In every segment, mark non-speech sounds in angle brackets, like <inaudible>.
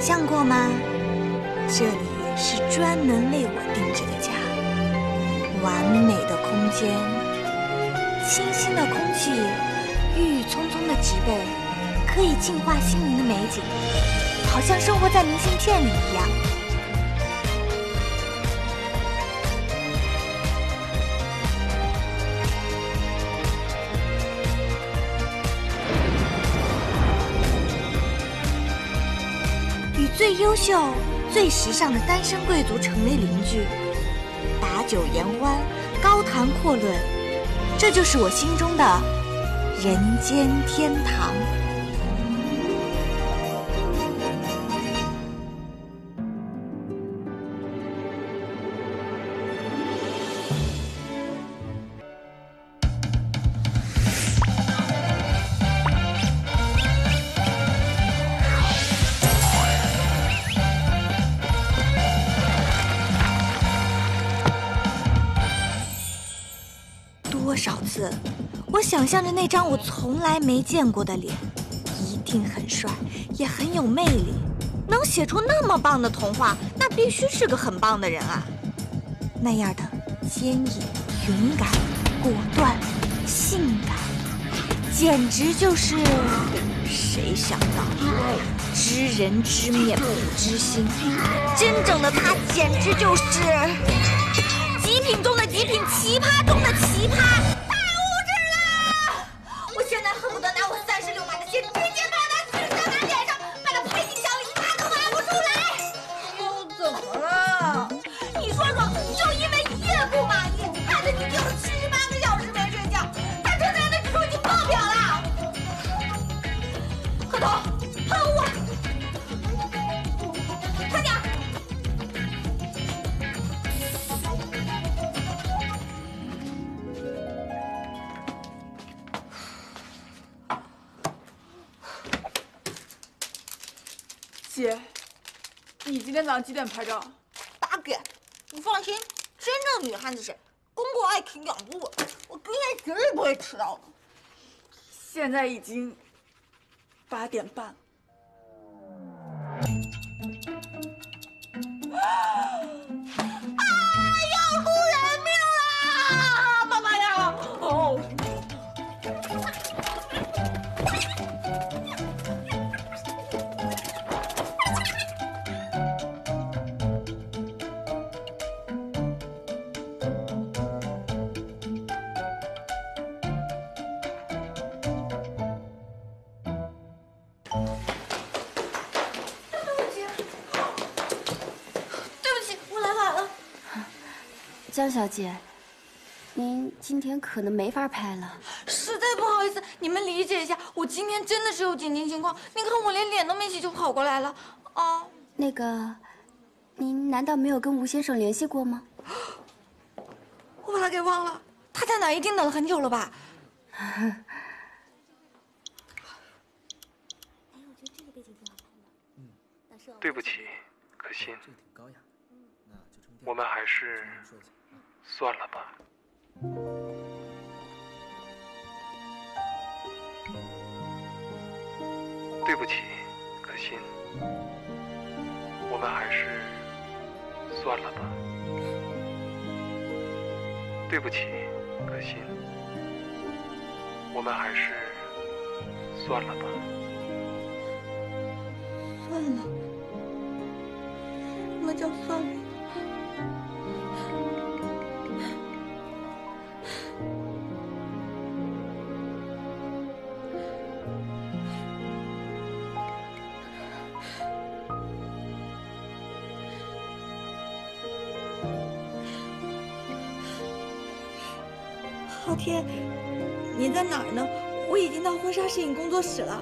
象过吗？这里是专门为我定制的家，完美的空间，清新的空气，郁郁葱葱的植被，可以净化心灵的美景，好像生活在明信片里一样。优秀、最时尚的单身贵族成为邻居，把酒言欢，高谈阔论，这就是我心中的人间天堂。象着那张我从来没见过的脸，一定很帅，也很有魅力，能写出那么棒的童话，那必须是个很棒的人啊！那样的坚毅、勇敢、果断、性感，简直就是……谁想到，知人知面不知心，真正的他简直就是……极品中的极品，奇葩中的奇葩，几点拍照？八点，你放心，真正女汉子是工作爱情两不误，我今天绝对不会迟到的。现在已经八点半。要 <laughs> 江小姐，您今天可能没法拍了。实在不好意思，你们理解一下，我今天真的是有紧急情况。您看我连脸都没洗就跑过来了，啊！那个，您难道没有跟吴先生联系过吗？我把他给忘了，他在哪？一定等了很久了吧？<laughs> 对不起，可心，我们还是算了吧。对不起，可心，我们还是算了吧。对不起，可心，我们还是算了吧。算了，什么叫算了？昊天，你在哪儿呢？我已经到婚纱摄影工作室了。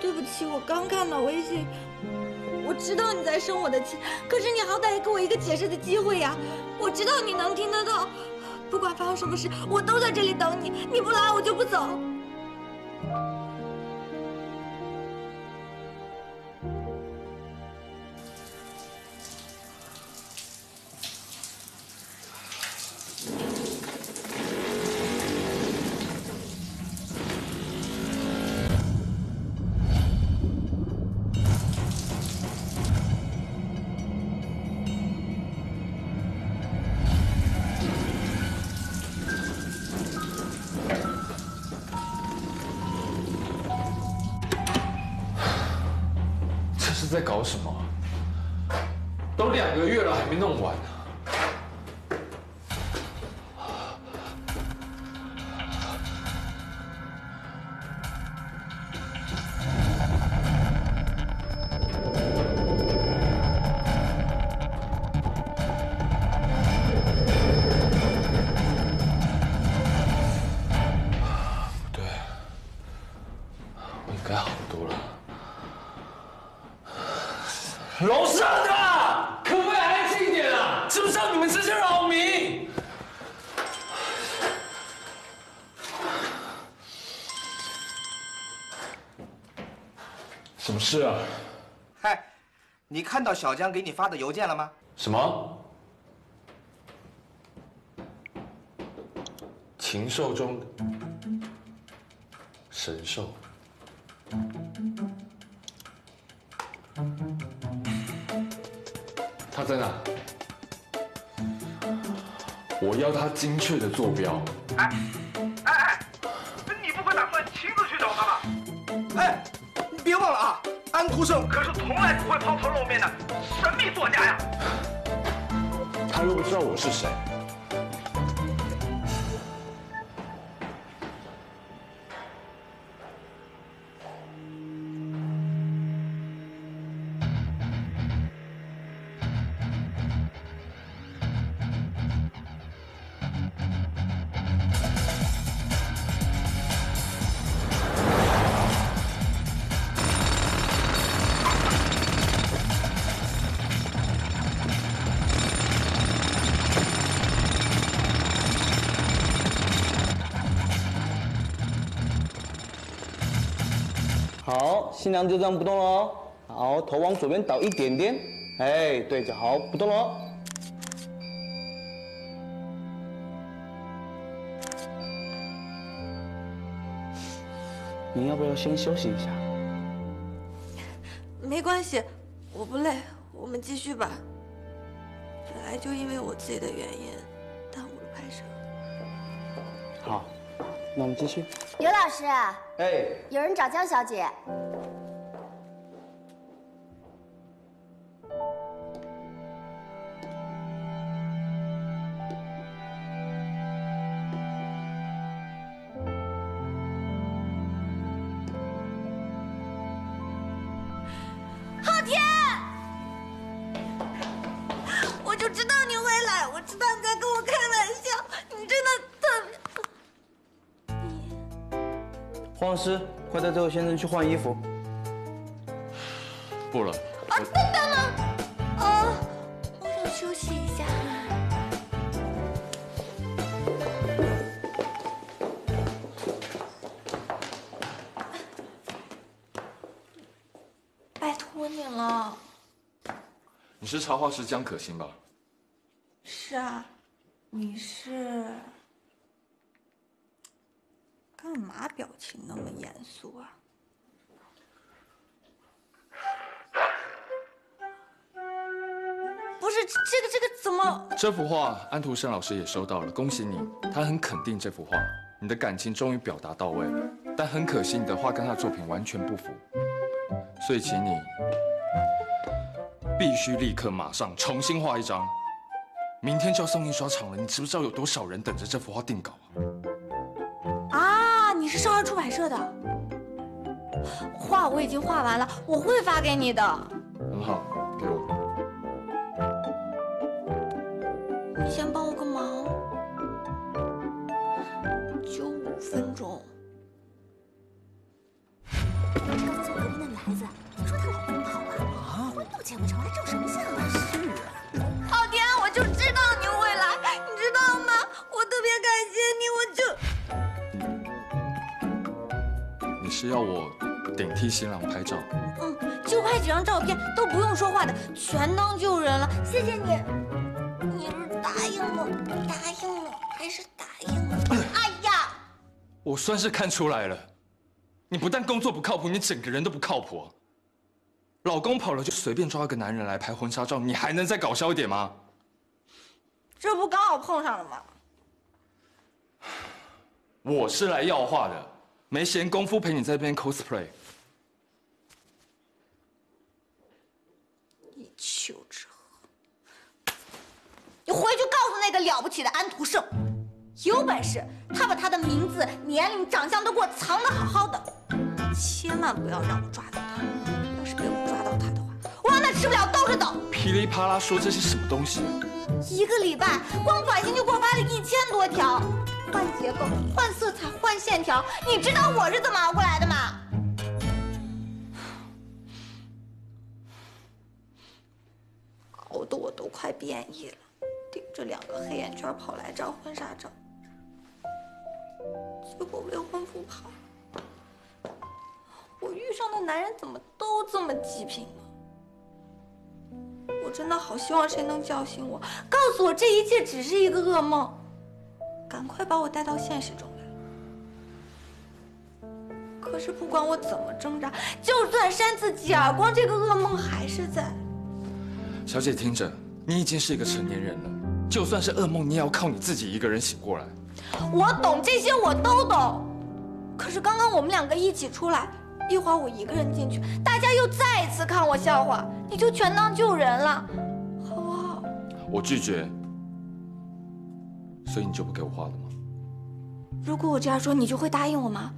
对不起，我刚看到微信。我知道你在生我的气，可是你好歹也给我一个解释的机会呀！我知道你能听得到，不管发生什么事，我都在这里等你。你不来，我就不走。楼上的，可不可以安静一点啊？知不知道你们这些扰民？什么事啊？嗨，你看到小江给你发的邮件了吗？什么？禽兽中神兽。他在哪？我要他精确的坐标。哎哎哎，你不会打算亲自去找他吧？哎，你别忘了啊，安徒生可是从来不会抛头露面的神秘作家呀。他又不知道我是谁。新娘就这样不动了哦。好，头往左边倒一点点。哎，对就，好，不动了哦。您要不要先休息一下？没关系，我不累，我们继续吧。本来就因为我自己的原因，耽误了拍摄。好，那我们继续。刘老师，哎，有人找江小姐。这位先生去换衣服。不了，啊，等等了，啊，我想休息一下。拜托你了。你是插画师江可心吧？是啊，你是干嘛？表情那么严肃啊？不是这个这个怎么？这幅画安徒生老师也收到了，恭喜你，他很肯定这幅画，你的感情终于表达到位了。但很可惜，你的画跟他的作品完全不符，所以请你必须立刻马上重新画一张，明天就要送印刷厂了。你知不知道有多少人等着这幅画定稿啊？啊，你是少儿出版社的，画我已经画完了，我会发给你的。很好，给我。你先帮我说话的，全当救人了。谢谢你，你是答应了，答应了，还是答应了？哎呀，我算是看出来了，你不但工作不靠谱，你整个人都不靠谱啊。老公跑了就随便抓个男人来拍婚纱照，你还能再搞笑一点吗？这不刚好碰上了吗？我是来要画的，没闲工夫陪你在这边 cosplay。邱志恒你回去告诉那个了不起的安徒生有本事他把他的名字年龄长相都给我藏得好好的千万不要让我抓到他。要是被我抓到他的话我让他吃不了兜着走。噼里啪啦说这是什么东西一个礼拜光短信就给我发了一千多条换结构换色彩换线条你知道我是怎么熬过来的吗？熬得我都快变异了，顶着两个黑眼圈跑来照婚纱照，结果未婚夫跑了。我遇上的男人怎么都这么极品呢？我真的好希望谁能叫醒我，告诉我这一切只是一个噩梦，赶快把我带到现实中来。可是不管我怎么挣扎，就算扇自己耳光，这个噩梦还是在。小姐，听着，你已经是一个成年人了，就算是噩梦，你也要靠你自己一个人醒过来。我懂这些，我都懂。可是刚刚我们两个一起出来，一会儿我一个人进去，大家又再一次看我笑话，你就全当救人了，好不好？我拒绝，所以你就不给我画了吗？如果我这样说，你就会答应我吗？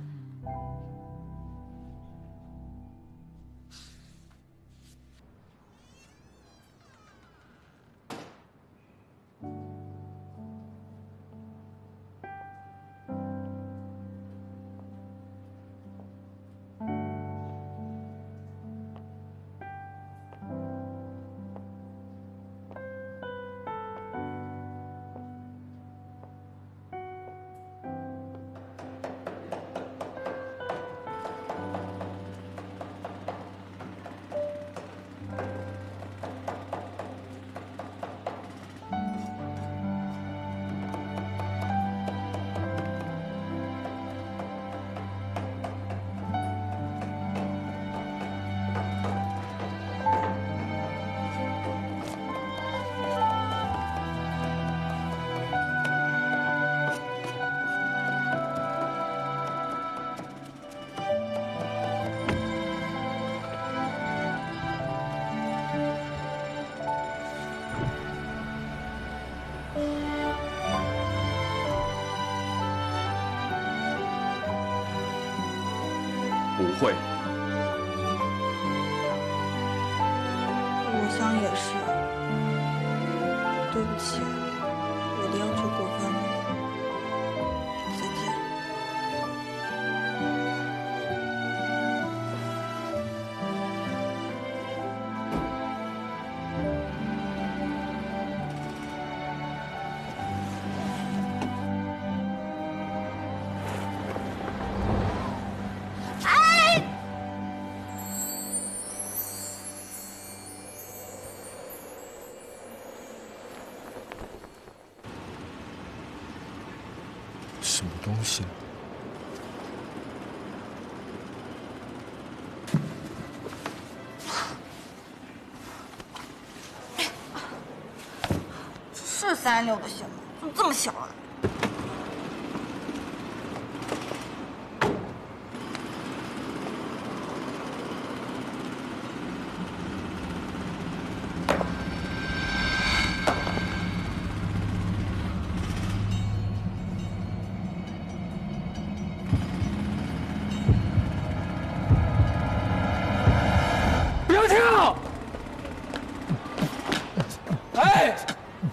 什么东西？是三六的行吗？怎么这么小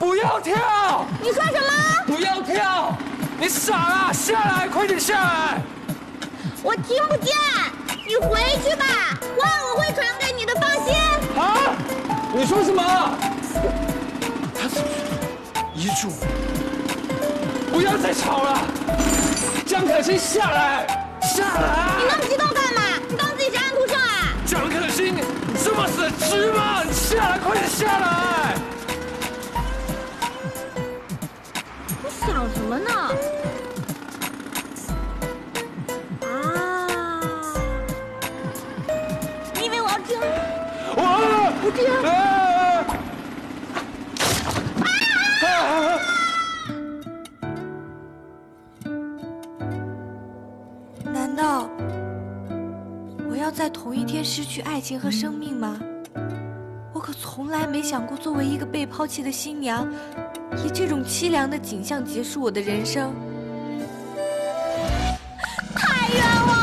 不要跳！你说什么？不要跳！你傻啊！下来，快点下来！我听不见。你回去吧，话我会传给你的，放心。啊！你说什么？他是遗嘱！不要再吵了！江可心，下来！下来！你那么激动干嘛？你当自己是安徒生啊？江可心，你这么死值吗？你下来，快点下来！想什么呢？啊！你以为我要听？我不听。啊！难道我要在同一天失去爱情和生命吗？我可从来没想过，作为一个被抛弃的新娘，以这种凄凉的景象结束我的人生，太冤枉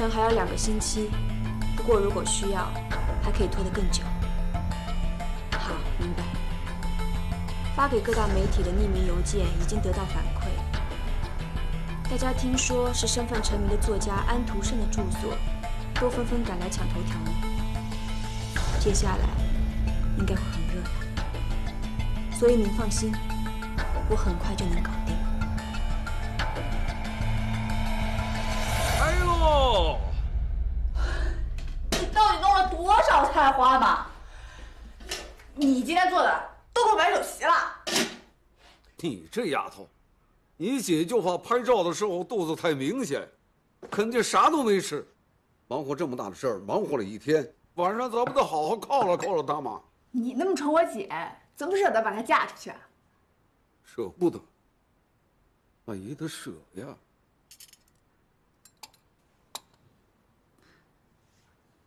程还要两个星期，不过如果需要，还可以拖得更久。好，明白。发给各大媒体的匿名邮件已经得到反馈，大家听说是身份成名的作家安徒生的著作，都纷纷赶来抢头条了。接下来应该会很热闹，所以您放心，我很快就能搞花嘛？你今天做的都够买酒席了。你这丫头，你姐就怕拍照的时候肚子太明显，肯定啥都没吃，忙活这么大的事儿，忙活了一天，晚上咱不得好好犒劳犒劳她吗？你那么宠我姐，怎么舍得把她嫁出去啊？舍不得，那也得舍呀。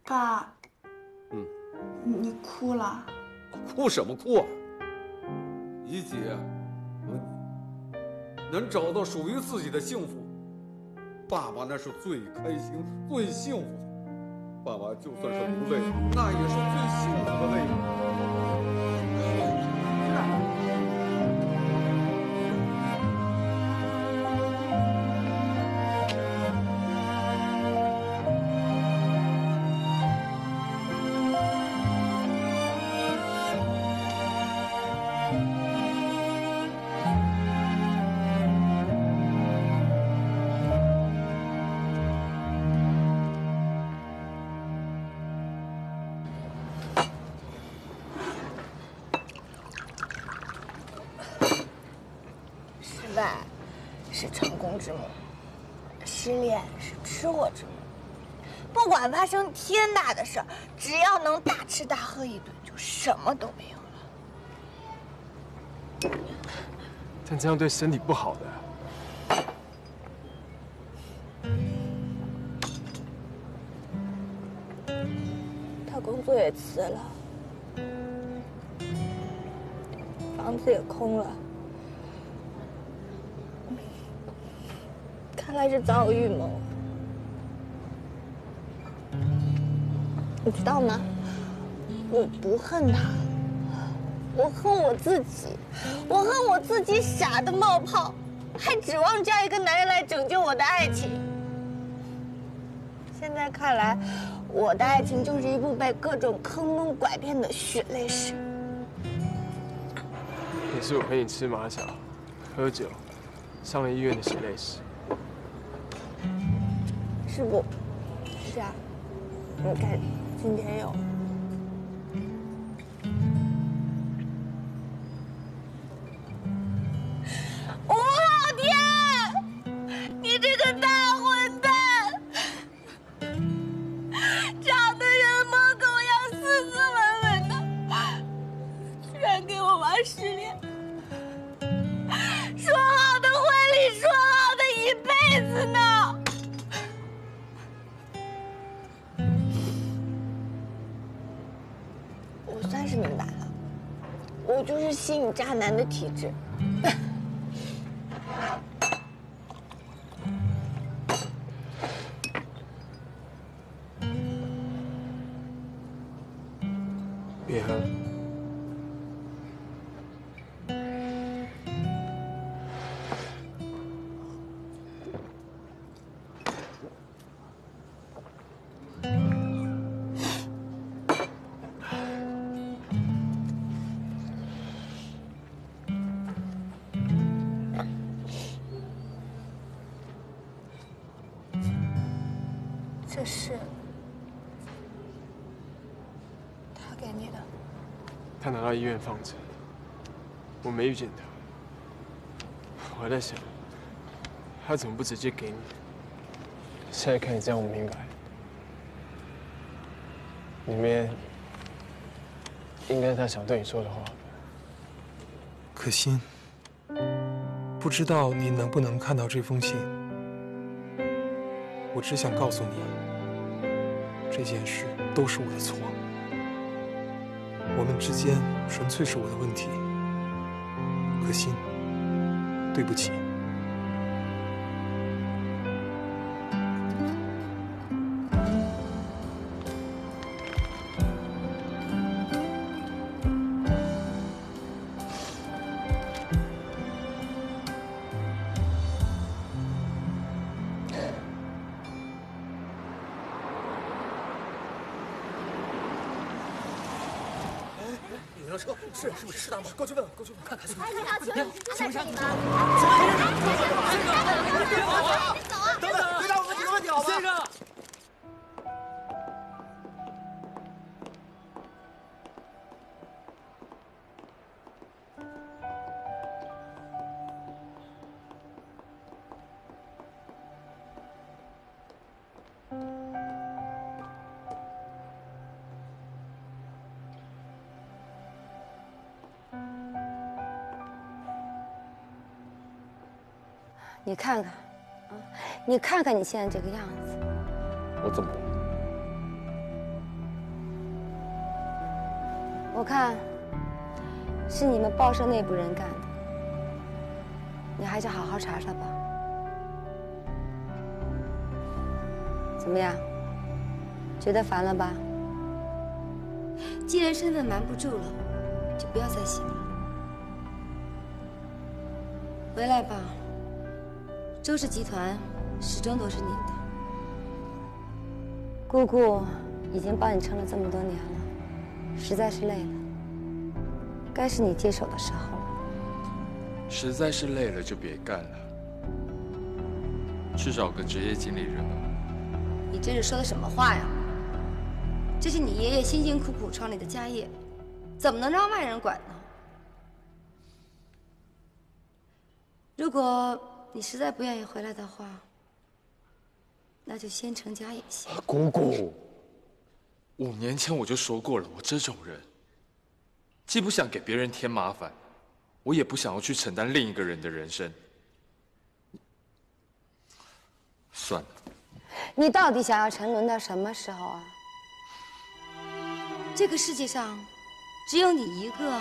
爸，嗯，你哭了？哭什么哭啊？你姐，能找到属于自己的幸福，爸爸那是最开心、最幸福的。爸爸就算是流泪，那也是最幸福的泪。是成功之母，失恋是吃货之母。不管发生天大的事儿，只要能大吃大喝一顿，就什么都没有了。但这样对身体不好的。他工作也辞了，房子也空了，还是早有预谋。你知道吗？我不恨他，我恨我自己，我恨我自己傻的冒泡，还指望这样一个男人来拯救我的爱情。现在看来，我的爱情就是一部被各种坑蒙拐骗的血泪史。也是我陪你吃马小、喝酒、上了医院的血泪史。是不？是啊，你看，今天有。体质。他拿到医院放着，我没遇见他。我还在想，他怎么不直接给你？现在看你这样，我明白，里面应该是他想对你说的话。可心，不知道你能不能看到这封信。我只想告诉你，这件事都是我的错。我们之间纯粹是我的问题。可心，对不起。过去问问，过去问看看。哎，你好，你看看，啊，你看看你现在这个样子，我怎么了？我看是你们报社内部人干的，你还是好好查查吧。怎么样？觉得烦了吧？既然身份瞒不住了，就不要再洗了。回来吧。周氏集团始终都是你的，姑姑已经帮你撑了这么多年了，实在是累了，该是你接手的时候了。实在是累了就别干了，去找个职业经理人吧。你这是说的什么话呀？这是你爷爷辛辛苦苦创立的家业，怎么能让外人管呢？如果你实在不愿意回来的话，那就先成家也行。姑姑，五年前我就说过了，我这种人，既不想给别人添麻烦，我也不想要去承担另一个人的人生。算了，你到底想要沉沦到什么时候啊？这个世界上，只有你一个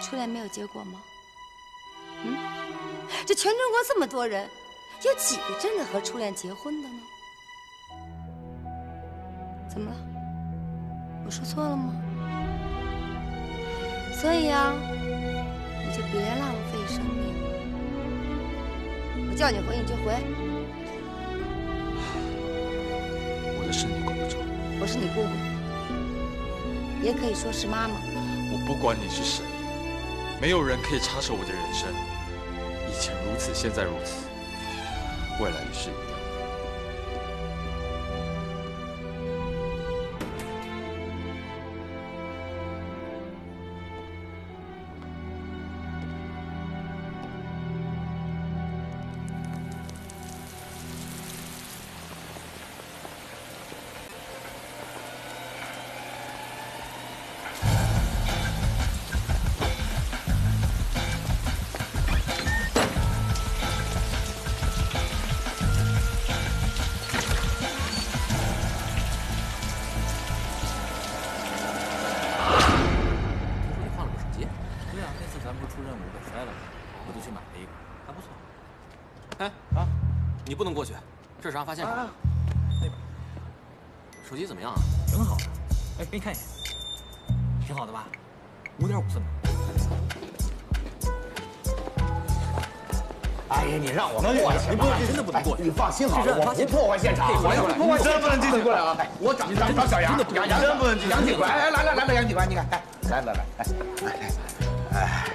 初恋没有结果吗？嗯？这全中国这么多人，有几个真的和初恋结婚的呢？怎么了？我说错了吗？所以啊，你就别浪费生命。我叫你回你就回。我的事你管不着。我是你姑姑，也可以说是妈妈。我不管你是谁，没有人可以插手我的人生。以前如此，现在如此，未来也是出任务被摔了，我就去买了一个，还不错。哎，啊，你不能过去，这是案发现场。那边，手机怎么样啊？挺好的。哎，给你看一眼，挺好的吧？五点五寸的。哎呀，你让我过去，你、不能，真的不能过去。你放心好了，我不破坏现场，我不破坏现场，你真不能进去过来啊！我找你找找小杨，杨杨不能进去。杨警官，哎，来来来了，杨警官，你看，哎，来来来，来来来。哎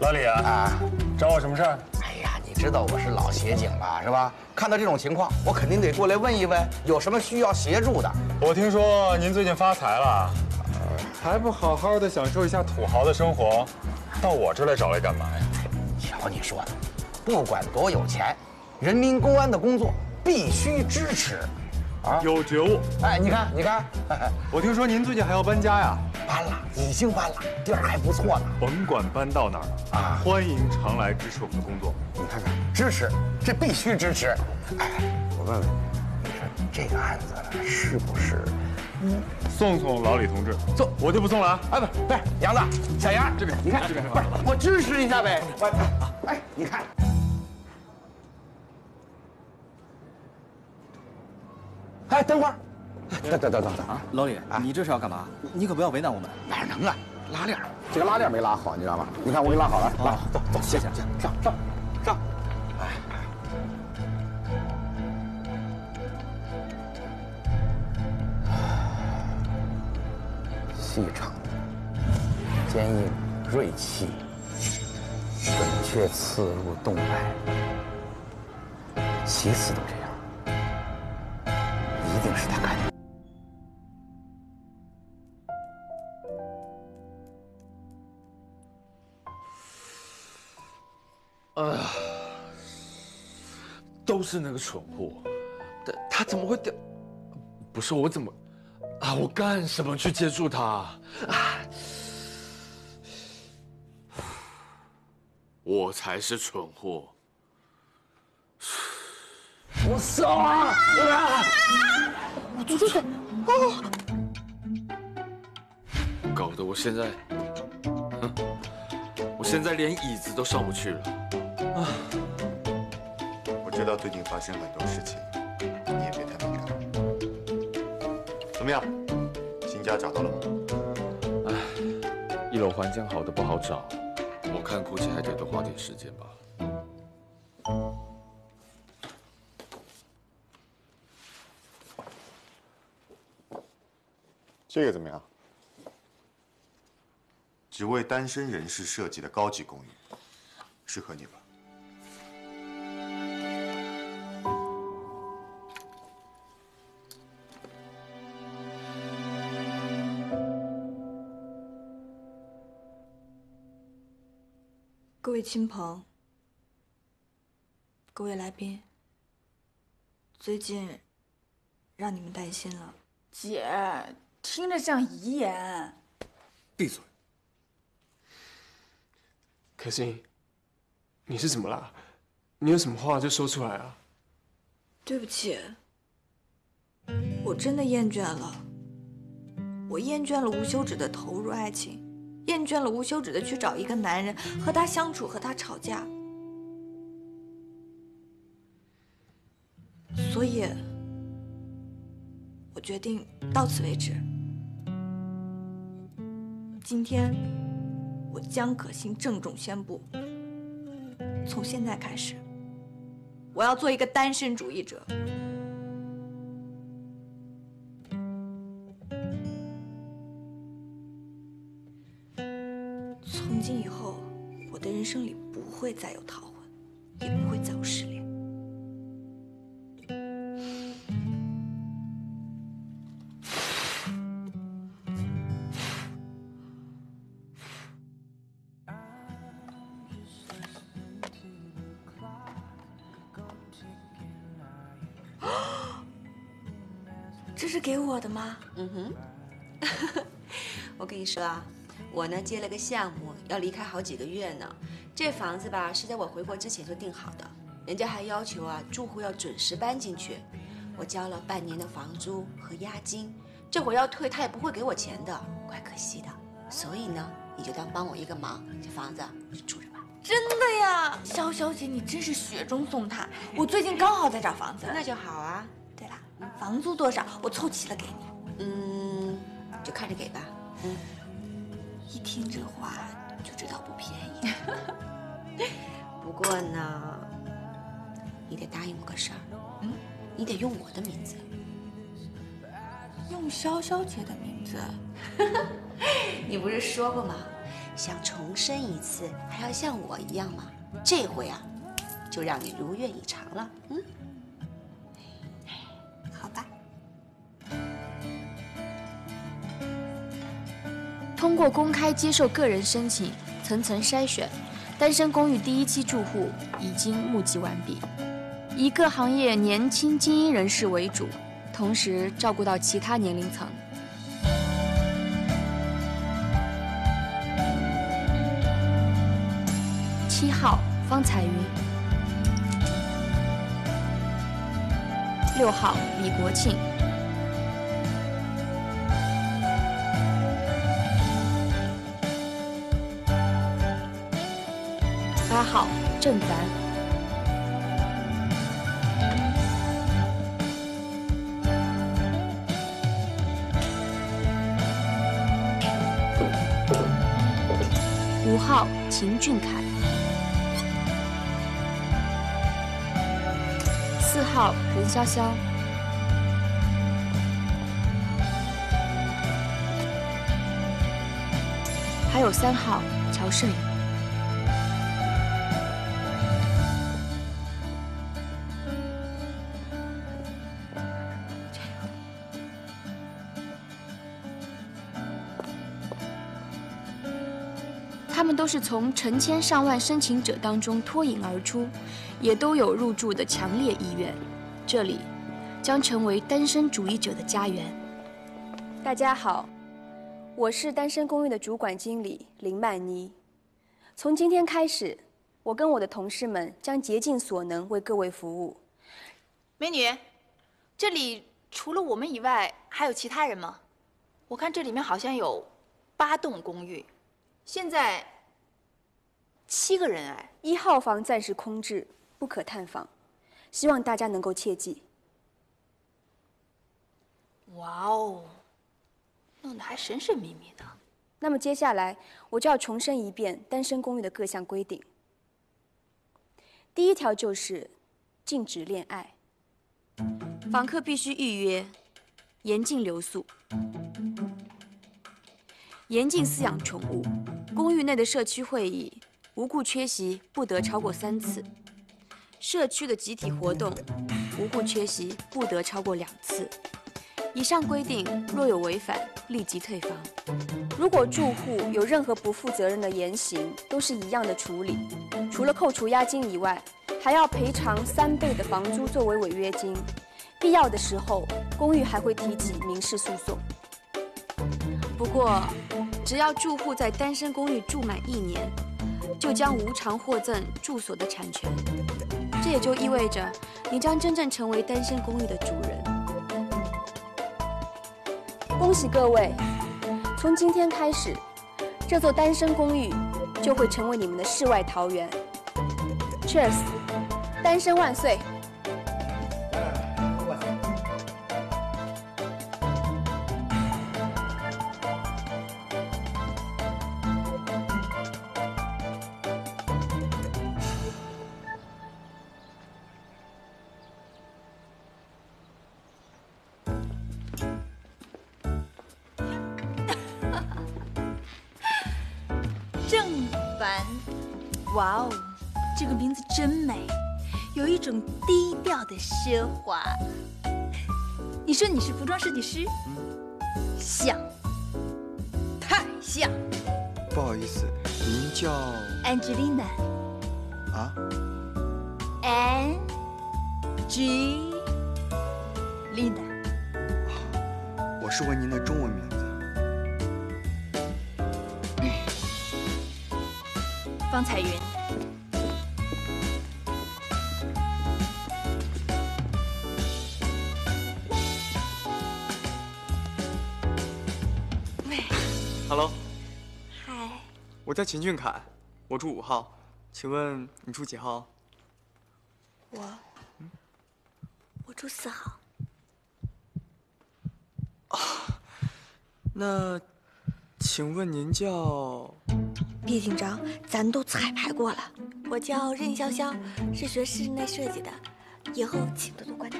老李啊，啊，找我什么事儿？哎呀，你知道我是老协警了是吧？看到这种情况，我肯定得过来问一问，有什么需要协助的。我听说您最近发财了，还不好好的享受一下土豪的生活，到我这儿来找来干嘛呀？瞧你说的。不管多有钱，人民公安的工作必须支持，啊，有觉悟。哎，你看，你看，<laughs> 我听说您最近还要搬家呀？搬了，已经搬了，地儿还不错呢。甭管搬到哪儿啊，欢迎常来支持我们的工作。你看看，支持，这必须支持。哎，我问问，你你说这个案子是不是？嗯，送送老李同志，送，我就不送了啊。哎，不，不是，杨子，小杨，这边，你看这边？不是，我支持一下呗。我，哎，你看。哎，等会儿，等等等等等啊！老李，你这是要干嘛？你可不要为难我们。哪能啊？拉链，这个拉链没拉好，你知道吗？你看我给你拉好了。拉，走走，谢谢，上上上。哎，细长、坚硬、锐气，准确刺入动脉，其次都这都是那个蠢货，他他怎么会掉？不是我怎么啊？我干什么去接住他？啊！我才是蠢货。我死了！我出去！哦，搞得我现在，哼，我现在连椅子都上不去了。知道最近发生很多事情，你也别太敏感。怎么样，新家找到了吗？唉，一楼环境好的不好找，我看估计还得多花点时间吧。这个怎么样？只为单身人士设计的高级公寓，适合你吧？亲朋，各位来宾，最近让你们担心了。姐。听着像遗言。闭嘴！可心，你是怎么了？你有什么话就说出来啊！对不起，我真的厌倦了。我厌倦了无休止的投入爱情，厌倦了无休止的去找一个男人和他相处，和他吵架。所以，我决定到此为止。今天，我江可心郑重宣布：从现在开始，我要做一个单身主义者。从今以后，我的人生里不会再有逃婚，也不会再有失恋。<gasps> 这是给我的吗？嗯哼，<laughs> 我跟你说啊，我呢接了个项目，要离开好几个月呢。这房子吧是在我回国之前就定好的，人家还要求啊住户要准时搬进去。我交了半年的房租和押金，这会儿要退他也不会给我钱的，怪可惜的。所以呢，你就当帮我一个忙，这房子你就住着吧。真的呀，肖小姐，你真是雪中送炭。我最近刚好在找房子，那就好啊。对了，房租多少？我凑齐了给你。嗯，就看着给吧。嗯，一听这话就知道不便宜。<laughs> 不过呢，你得答应我个事儿。嗯，你得用我的名字。用潇潇姐的名字？<laughs> 你不是说过吗？想重生一次，还要像我一样吗？这回啊，就让你如愿以偿了。嗯，通过公开接受个人申请，层层筛选，单身公寓第一期住户已经募集完毕，以各行业年轻精英人士为主，同时照顾到其他年龄层。七号方彩云，六号李国庆，八号郑凡，五号秦俊凯。四号任潇潇，还有三号乔胜是从成千上万申请者当中脱颖而出。也都有入住的强烈意愿，这里将成为单身主义者的家园。大家好，我是单身公寓的主管经理林曼妮。从今天开始，我跟我的同事们将竭尽所能为各位服务。美女，这里除了我们以外，还有其他人吗？我看这里面好像有八栋公寓，现在七个人哎。一号房暂时空置。不可探访，希望大家能够切记。哇哦，弄得还神神秘秘的。那么接下来我就要重申一遍单身公寓的各项规定。第一条就是禁止恋爱，访客必须预约，严禁留宿，严禁饲养宠物。公寓内的社区会议无故缺席不得超过三次。社区的集体活动，无故缺席不得超过两次。以上规定若有违反，立即退房。如果住户有任何不负责任的言行，都是一样的处理。除了扣除押金以外，还要赔偿三倍的房租作为违约金。必要的时候，公寓还会提起民事诉讼。不过，只要住户在单身公寓住满一年，就将无偿获赠住所的产权。这也就意味着，你将真正成为单身公寓的主人。恭喜各位，从今天开始，这座单身公寓就会成为你们的世外桃源。Cheers，单身万岁！的奢华。你说你是服装设计师？像，太像。不好意思，您叫？Angelina。Hello。嗨。我叫秦俊凯，我住五号，请问你住几号？我，我住四号。那，请问您叫？别紧张，咱都彩排过了。我叫任潇潇，是学室内设计的，以后请多多关照。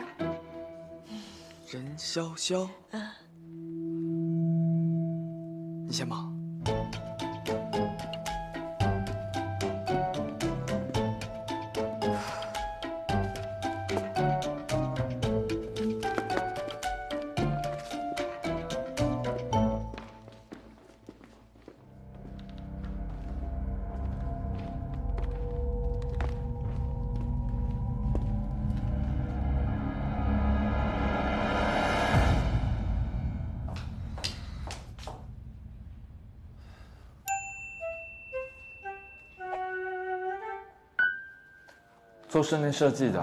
任潇潇。嗯。你先忙。做室内设计的，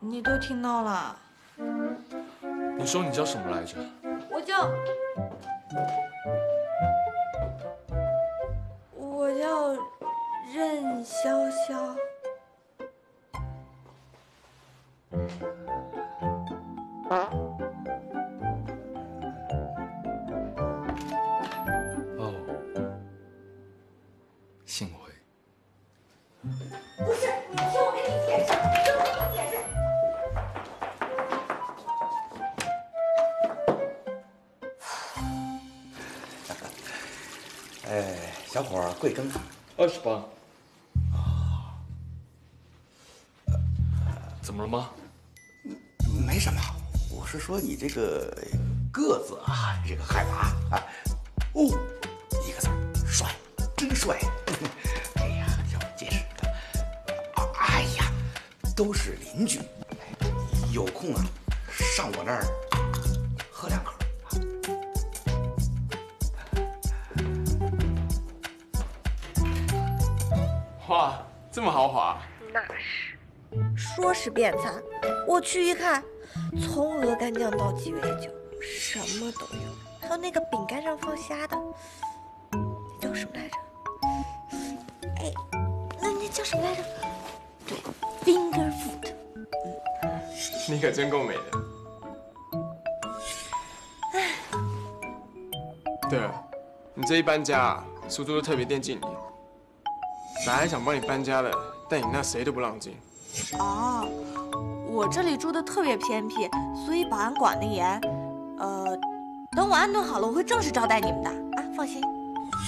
你都听到了。你说你叫什么来着？我叫，我叫任潇潇。哦，么了吗？没什么，我是说你这个个子啊，这个海拔啊，哦，一个字帅，真帅。<laughs> 哎呀，挺结实的。啊，哎呀，都是邻居，去一看，从鹅肝酱到鸡尾酒，什么都有，还有那个饼干上放虾的，那叫什么来着？哎，那那叫什么来着？对，finger food。你可真够美的。对了，你这一搬家啊，叔叔都特别惦记你。本来想帮你搬家的，但你那谁都不让进。哦，我这里住的特别偏僻，所以保安管得严。呃，等我安顿好了，我会正式招待你们的啊，放心。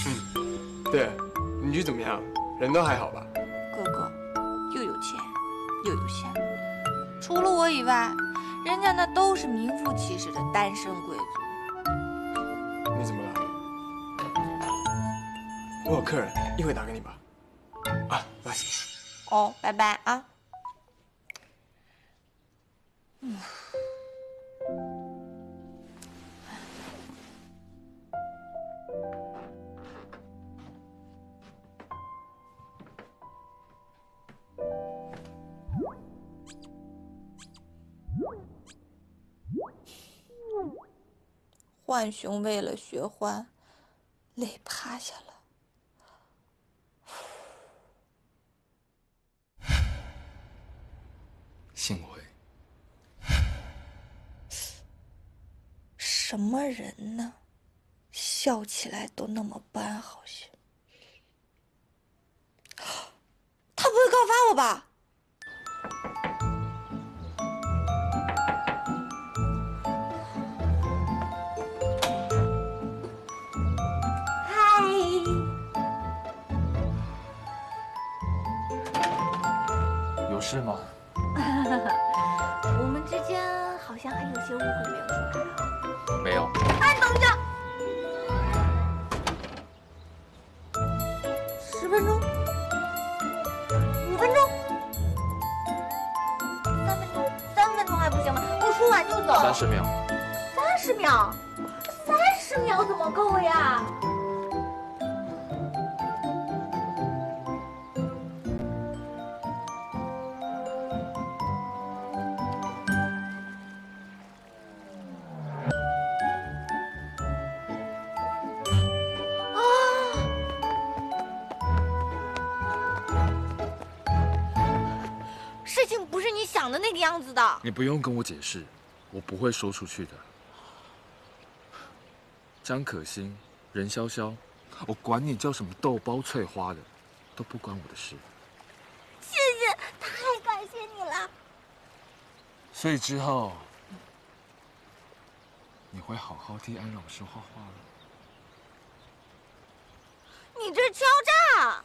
嗯，对，邻居怎么样？人都还好吧？哥哥又有钱又有闲，除了我以外，人家那都是名副其实的单身贵族。你怎么了？我有客人，一会打给你吧。啊，拜。哦，拜拜啊。嗯。浣熊为了学欢，累趴下了。幸会。什么人呢？笑起来都那么班好些。<gasps> 他不会告发我吧？嗨，有事吗？<laughs> 我们之间好像还有些误会等着，你不用跟我解释，我不会说出去的。张可心，任潇潇，我管你叫什么豆包翠花的，都不关我的事。谢谢，太感谢你了。所以之后，你会好好替安老师画画了。你这是敲诈！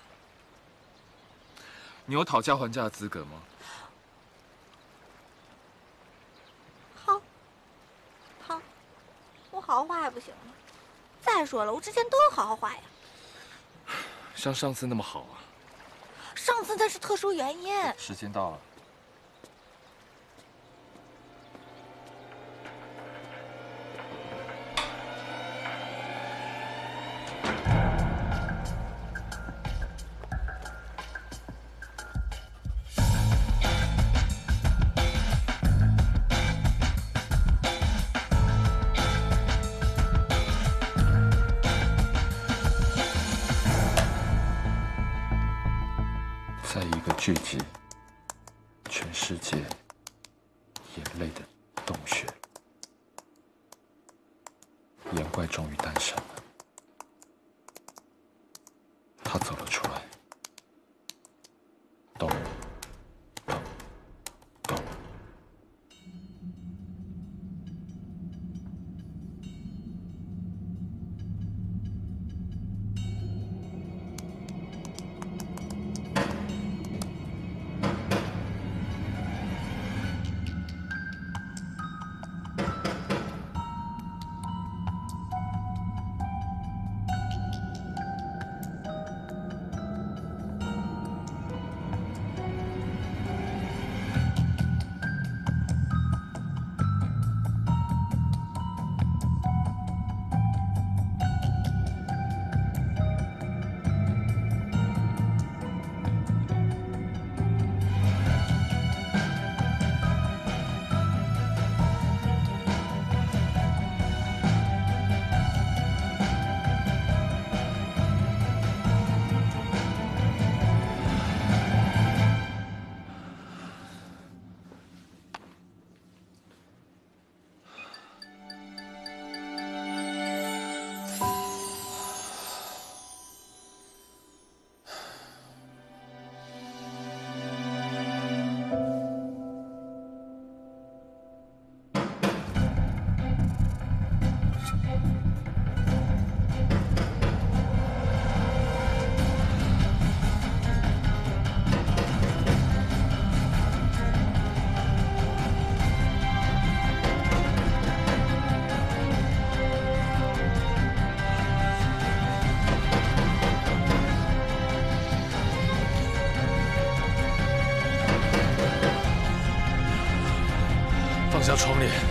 你有讨价还价的资格吗？好，好，我好好画还不行吗？再说了，我之前都好好画呀。像上次那么好啊！上次那是特殊原因。时间到了。放下窗帘。